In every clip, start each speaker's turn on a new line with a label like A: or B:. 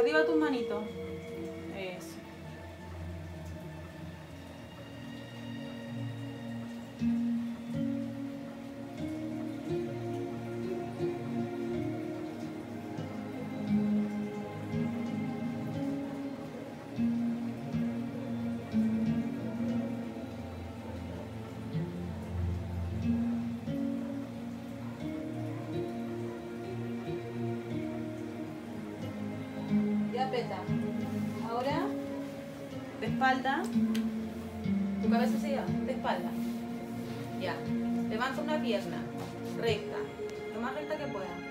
A: arriba tus manitos. Ahora, de espalda. Tu cabeza se va, de espalda. Ya. Levanta una pierna. Recta. Lo más recta que pueda.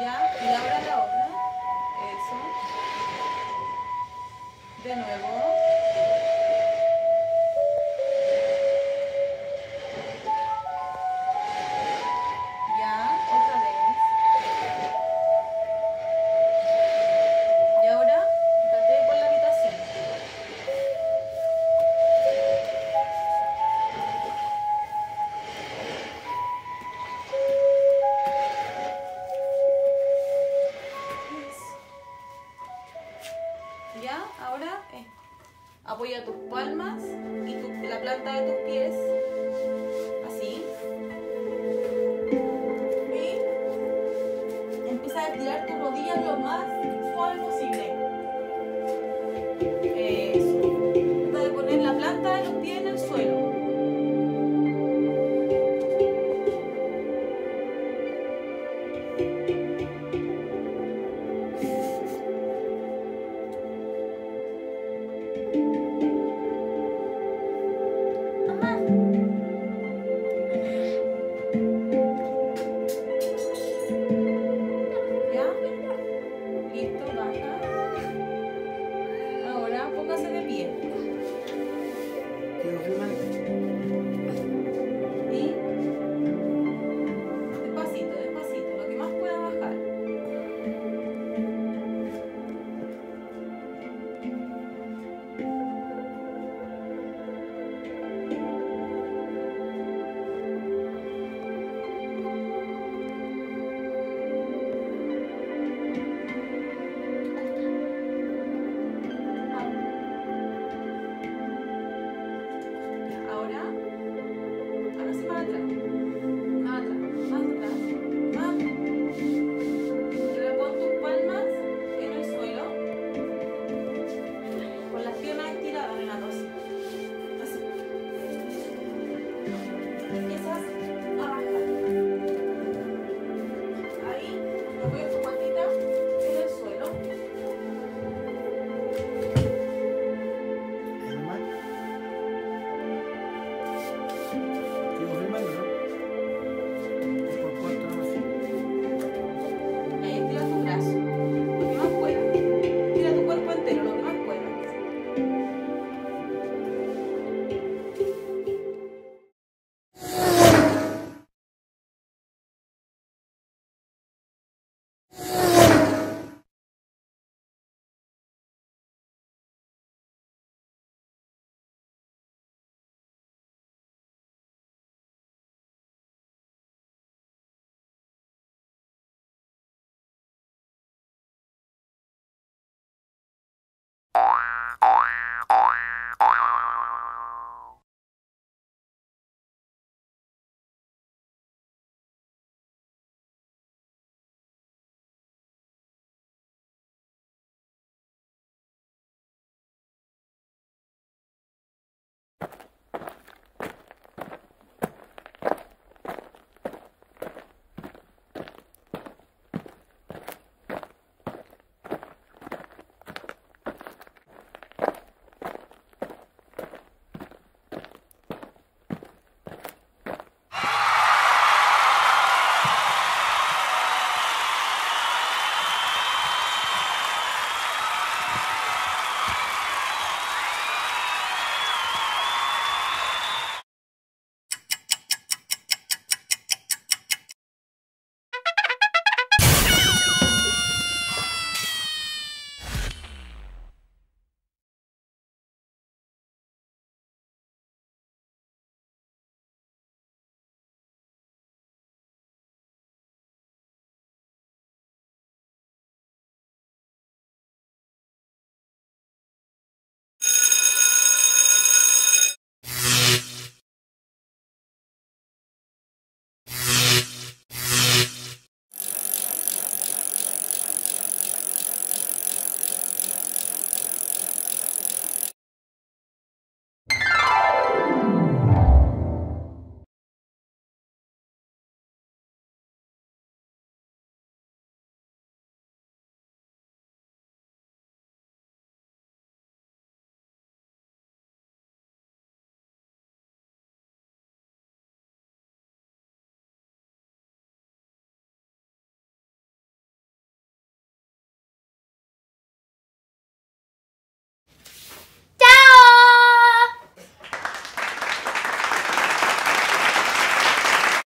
A: allá y ahora la otra. Eso. De nuevo.